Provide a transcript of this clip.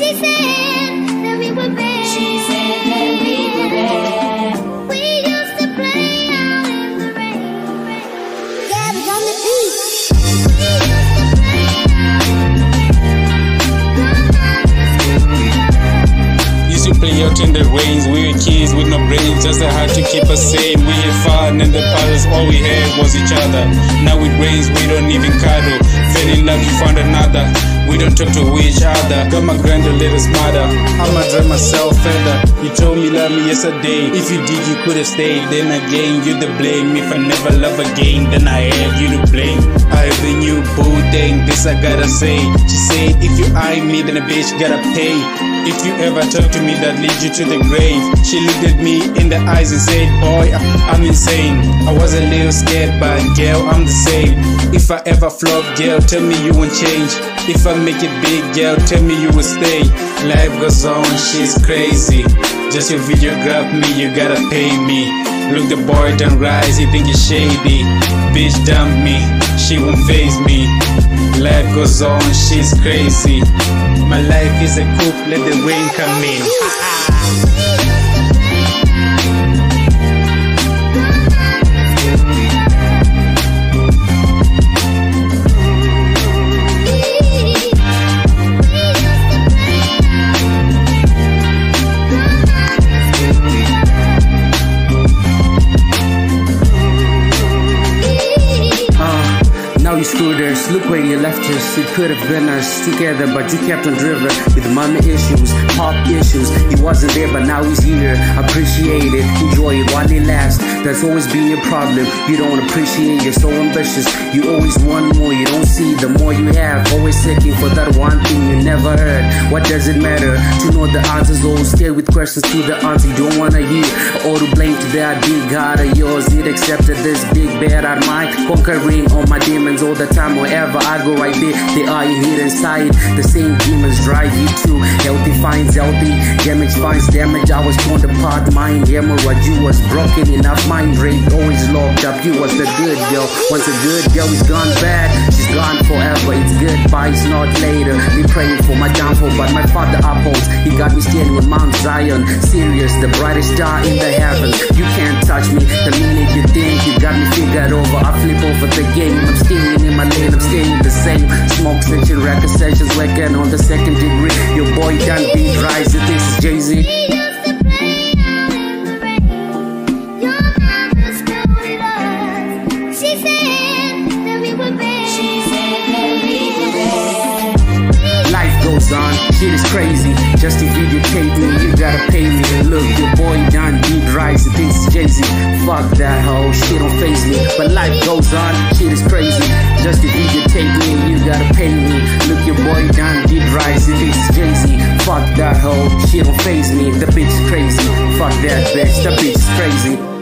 She said that we were bad. She said that we were bad. Used to play out in the rain. Dad on the beach. Play out in the rains, we were kids with no brains, just a heart to keep us sane. We had fun in the palace, all we had was each other. Now it rains, we don't even cuddle. Fell in love, you found another. We don't talk to each other. Got my grand a little smarter. I'ma drive myself further. You told me love me yesterday. If you did, you could have stayed. Then again, you the blame. If I never love again, then I have you to blame. I thing. This I gotta say. She said, if you eye me, then a bitch gotta pay. If you ever talk to me, that leads you to the grave. She looked at me in the eyes and said, Boy, I'm insane. I was a little scared, but girl, I'm the same. If I ever flop, girl, tell me you won't change. If I make it big, girl, tell me you will stay. Life goes on, she's crazy. Just your video videograph me, you gotta pay me. Look, the boy don't rise, he think he's shady. Bitch dump me, she won't face me. Life goes on, she's crazy. My life is a coop, let the rain come in. us. Look where you left us. It could have been us together, but you kept on driven with mommy issues, pop issues. He wasn't there, but now he's here. Appreciate it, enjoy it while it lasts. That's always been your problem. You don't appreciate. You're so ambitious. You always want more. You don't see the more you have. Always seeking for that one thing you never heard. What does it matter to know the answers? Always stay with questions to the answer you don't wanna hear. All to blame to that big heart of yours. It accepted this big bad out mine. Conquering all my demons all the time. Wherever I go, right there, they are here inside. The same demons drive you to healthy finds healthy. Damage finds damage. I was torn apart. Mind hemorrhage. You was broken enough. Mind rape always locked up. You was the good girl. Once a good girl is gone bad, she's gone forever. It's goodbye, it's not later. Be praying for my downfall, but my father upholds. He got me standing with Mount Zion. Sirius, the brightest star in the heavens. You can't touch me. The minute you think you got me figured over, I flip over the game. I'm staying in my lane, I'm. Smoke section, record sessions, working on the second degree. Your boy done beat rise. This is Jay Z. Life goes on, shit is crazy. Just to videotape me, you gotta pay me. Look, your boy done beat rise. This is Jay Z. Fuck that hoe, shit don't face me. But life goes on, shit is crazy. Just to videotape me, you gotta pay me. Look, your boy done beat rise. This is Jay Z. Fuck that hoe, shit don't face me. The bitch crazy. Fuck that bitch, the bitch crazy.